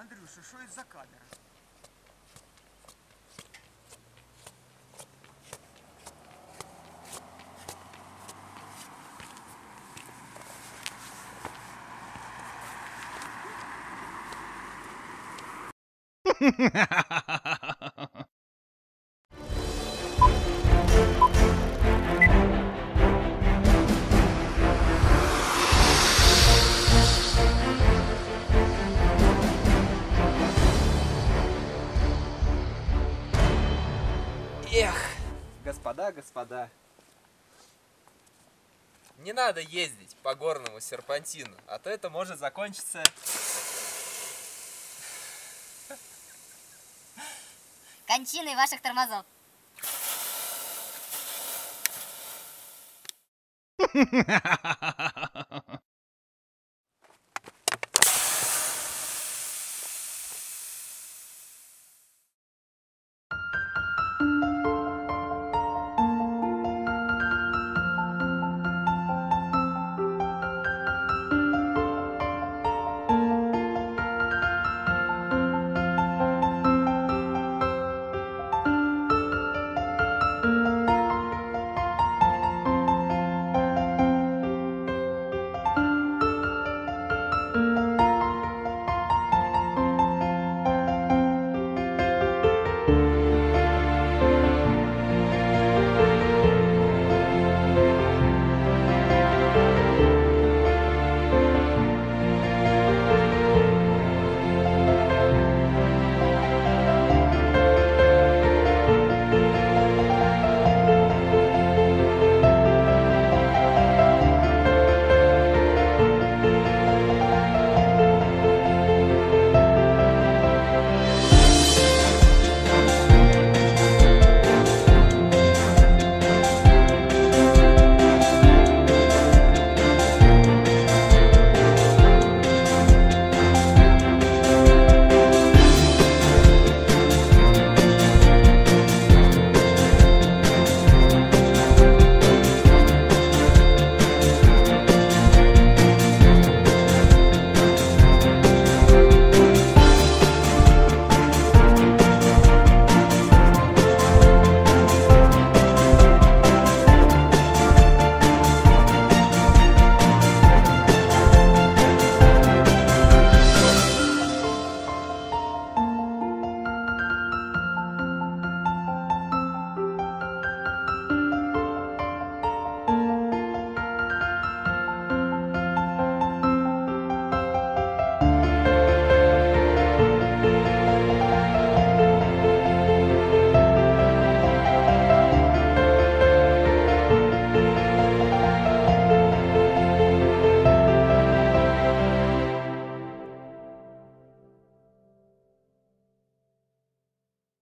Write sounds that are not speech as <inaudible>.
Андрюша, що це за камера? <laughs> Эх, господа, господа. Не надо ездить по горному серпантину, а то это может закончиться... Кончиной ваших тормозов. <laughs>